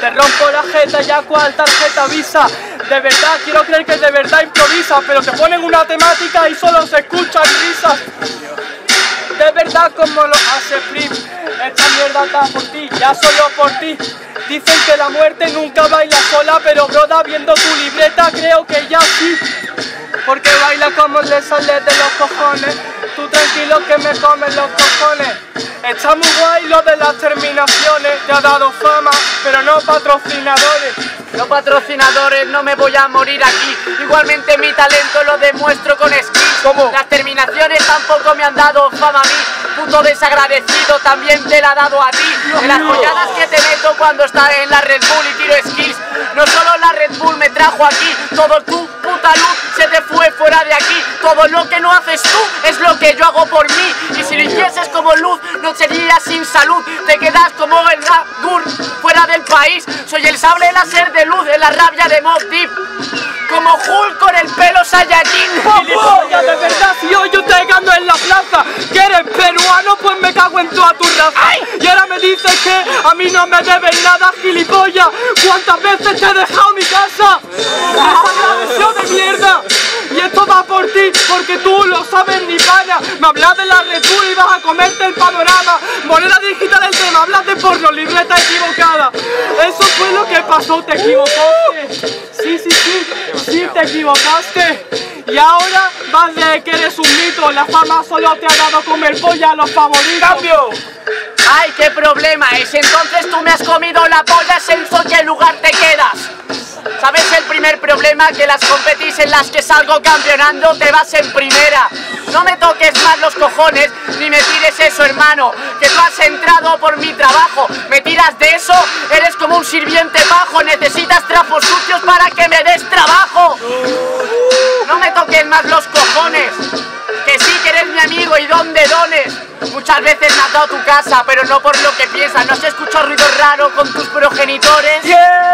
te rompo la jeta ya cual tarjeta visa. De verdad, quiero creer que de verdad improvisa, pero te ponen una temática y solo se escuchan risas. De verdad como lo hace Flip, esta mierda está por ti, ya solo por ti. Dicen que la muerte nunca baila sola, pero broda viendo tu libreta creo que ya sí. Porque baila como le sale de los cojones, tú tranquilo que me comen los cojones. Está muy guay lo de las terminaciones, te ha dado fama, pero no patrocinadores. Los patrocinadores, no me voy a morir aquí. Igualmente mi talento lo demuestro con skills. ¿Cómo? Las terminaciones tampoco me han dado fama a mí. Puto desagradecido también te la ha dado a ti. De las joyadas que te meto cuando estás en la Red Bull y tiro skills. No solo la Red Bull me trajo aquí, todo tu puta luz se te fue fuera de aquí. Todo lo que no haces tú es lo que yo hago por mí. Y si lo hicieses como luz, no serías sin salud. Te quedas como el Gur fuera del país. Soy el sable láser de luz de la rabia de Mob Deep. Como Hulk con el pelo Saiyajin. Gilipollas, de verdad, si hoy yo te gano en la plaza, que eres peruano, pues me cago en toda tu raza. Y ahora me dices que a mí no me debes nada, gilipollas. ¿Cuántas veces te he dejado mi casa? ¡Desagradecido de mierda! Esto va por ti, porque tú lo sabes ni pana. Me hablas de la Red Bull y vas a comerte el panorama. Moneda digital el tema, hablas de porno, libreta equivocada. Eso fue lo que pasó, te equivocaste. Sí, sí, sí, sí, te equivocaste. Y ahora vas de que eres un mito. La fama solo te ha dado comer polla a los favoritos. ¡Cambio! Ay, qué problema es. Entonces tú me has comido la polla, Senso, ¿en qué lugar te quedas? ¿Sabes el primer problema? Que las competis en las que salgo campeonando te vas en primera. No me toques más los cojones ni me tires eso, hermano. Que tú has entrado por mi trabajo. ¿Me tiras de eso? Eres como un sirviente bajo. Necesitas trapos sucios para que me des trabajo. No me toques más los cojones. Que sí que eres mi amigo y donde dones. Muchas veces me has dado tu casa, pero no por lo que piensas. ¿No has escuchado ruido raro con tus progenitores? ¡Yeah!